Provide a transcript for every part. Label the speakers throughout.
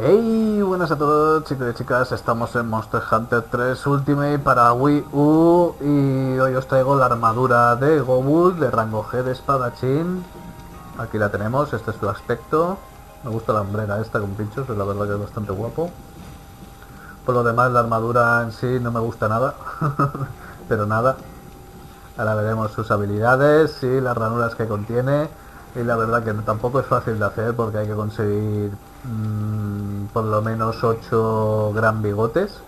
Speaker 1: Hey, buenas a todos chicos y chicas, estamos en Monster Hunter 3 Ultimate para Wii U y hoy os traigo la armadura de Gobul de rango G de espadachín. Aquí la tenemos, este es su aspecto. Me gusta la hombrera esta con pinchos, la verdad que es bastante guapo. Por lo demás la armadura en sí no me gusta nada, pero nada. Ahora veremos sus habilidades y las ranuras que contiene y la verdad que tampoco es fácil de hacer porque hay que conseguir mmm, por lo menos 8 gran bigotes.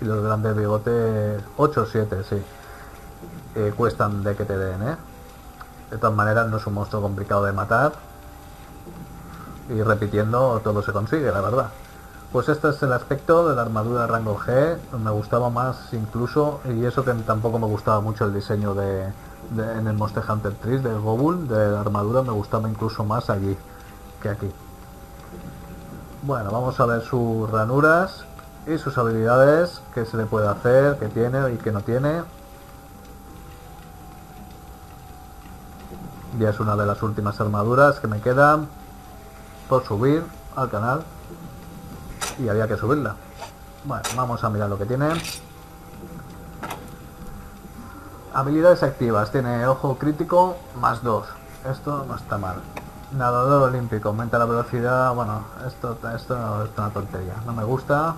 Speaker 1: Y los grandes bigotes 8 o 7 sí eh, cuestan de que te den ¿eh? de todas maneras no es un monstruo complicado de matar. Y repitiendo todo se consigue la verdad. Pues este es el aspecto de la armadura rango G. Me gustaba más incluso y eso que tampoco me gustaba mucho el diseño de, en el Monster Hunter 3 del Gobul de la armadura me gustaba incluso más allí que aquí. Bueno vamos a ver sus ranuras y sus habilidades que se le puede hacer que tiene y que no tiene. Ya es una de las últimas armaduras que me quedan por subir al canal y había que subirla. Bueno vamos a mirar lo que tiene Habilidades activas. Tiene ojo crítico más 2. Esto no está mal. Nadador olímpico. Aumenta la velocidad. Bueno, esto, esto es una tontería. No me gusta.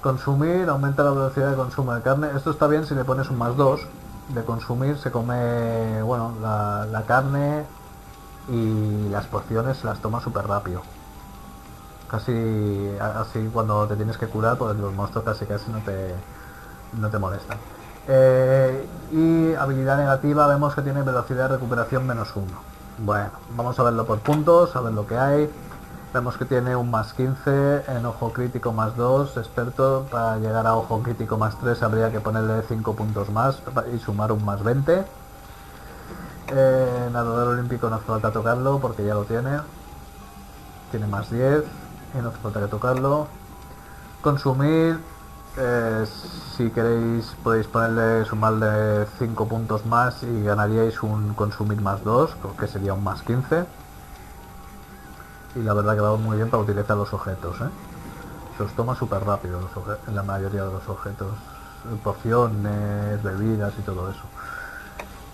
Speaker 1: Consumir. Aumenta la velocidad de consumo de carne. Esto está bien si le pones un más 2. De consumir se come, bueno, la, la carne y las porciones las toma súper rápido. Casi así cuando te tienes que curar, pues los monstruos casi casi no te, no te molestan. Eh, y habilidad negativa vemos que tiene velocidad de recuperación menos 1. Bueno, vamos a verlo por puntos, a ver lo que hay. Vemos que tiene un más 15, en ojo crítico más 2, experto, para llegar a ojo crítico más 3 habría que ponerle 5 puntos más y sumar un más 20. Eh, nadador olímpico no hace falta tocarlo porque ya lo tiene. Tiene más 10 y no hace falta que tocarlo. Consumir eh, si queréis podéis ponerle sumarle 5 puntos más y ganaríais un consumir más 2, que sería un más 15. Y la verdad que va muy bien para utilizar los objetos. ¿eh? Se os toma súper rápido en la mayoría de los objetos. Pociones, bebidas y todo eso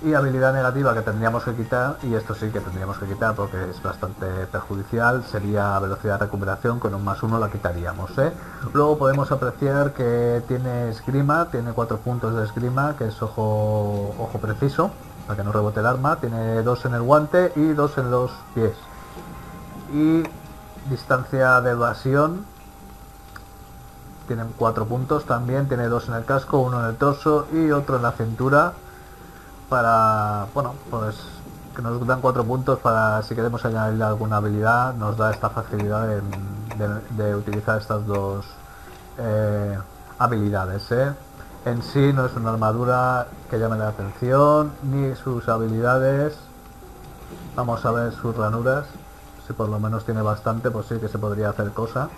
Speaker 1: y habilidad negativa que tendríamos que quitar y esto sí que tendríamos que quitar porque es bastante perjudicial sería velocidad de recuperación con un más uno la quitaríamos ¿eh? luego podemos apreciar que tiene esgrima tiene cuatro puntos de esgrima que es ojo ojo preciso para que no rebote el arma tiene dos en el guante y dos en los pies y distancia de evasión tienen cuatro puntos también tiene dos en el casco uno en el torso y otro en la cintura para, bueno, pues que nos dan cuatro puntos para si queremos añadirle alguna habilidad, nos da esta facilidad de, utilizar estas dos eh, habilidades. ¿eh? En sí no es una armadura que llame la atención, ni sus habilidades. Vamos a ver sus ranuras. Si por lo menos tiene bastante, pues sí que se podría hacer cosa.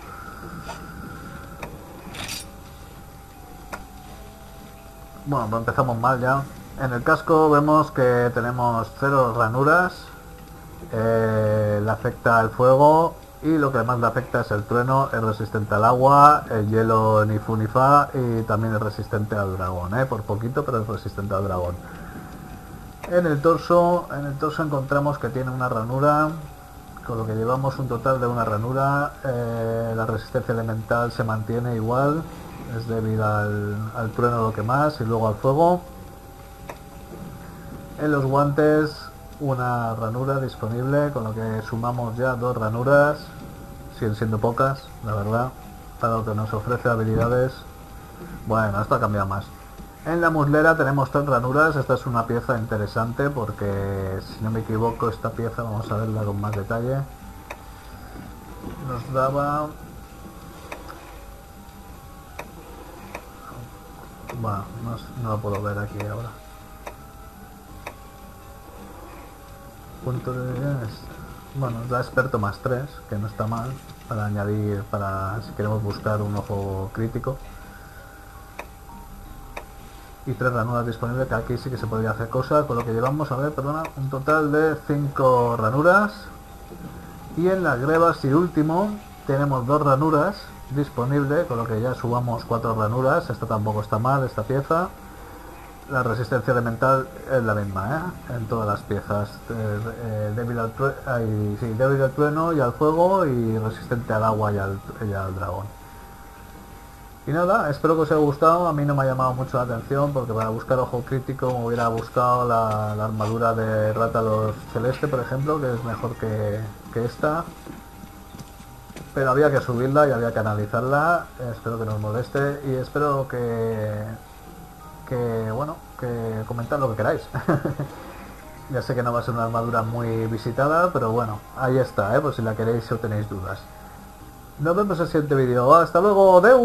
Speaker 1: Bueno, empezamos mal ya. En el casco vemos que tenemos cero ranuras, eh, le afecta el fuego y lo que más le afecta es el trueno, es resistente al agua, el hielo ni fu ni fa y también es resistente al dragón, eh, por poquito pero es resistente al dragón. En el torso, en el torso encontramos que tiene una ranura, con lo que llevamos un total de una ranura, eh, la resistencia elemental se mantiene igual, es debido al, al trueno lo que más y luego al fuego. En los guantes una ranura disponible, con lo que sumamos ya dos ranuras, siguen siendo pocas, la verdad, para lo que nos ofrece habilidades. Bueno, esto ha cambiado más. En la muslera tenemos tres ranuras, esta es una pieza interesante porque, si no me equivoco, esta pieza, vamos a verla con más detalle, nos daba... Bueno, no, no lo puedo ver aquí ahora. Punto de bueno da experto más 3 que no está mal para añadir para si queremos buscar un ojo crítico y tres ranuras disponibles que aquí sí que se podría hacer cosas con lo que llevamos a ver perdona un total de 5 ranuras Y en las grebas y último tenemos dos ranuras disponibles, con lo que ya subamos cuatro ranuras. Esta tampoco está mal, esta pieza. La resistencia elemental es la misma, ¿eh? En todas las piezas. Eh, eh, débil, al sí, débil al trueno y al fuego y resistente al agua y al, y al dragón. Y nada, espero que os haya gustado, a mí no me ha llamado mucho la atención porque para buscar ojo crítico me hubiera buscado la, armadura de Rátalos Celeste, por ejemplo, que es mejor que, esta. Pero había que subirla y había que analizarla, espero que no os moleste y espero que, que bueno, que comentad lo que queráis. ya sé que no va a ser una armadura muy visitada, pero bueno, ahí está, ¿eh? por si la queréis o tenéis dudas. Nos vemos en el siguiente vídeo. ¡Hasta luego! ¡Deu!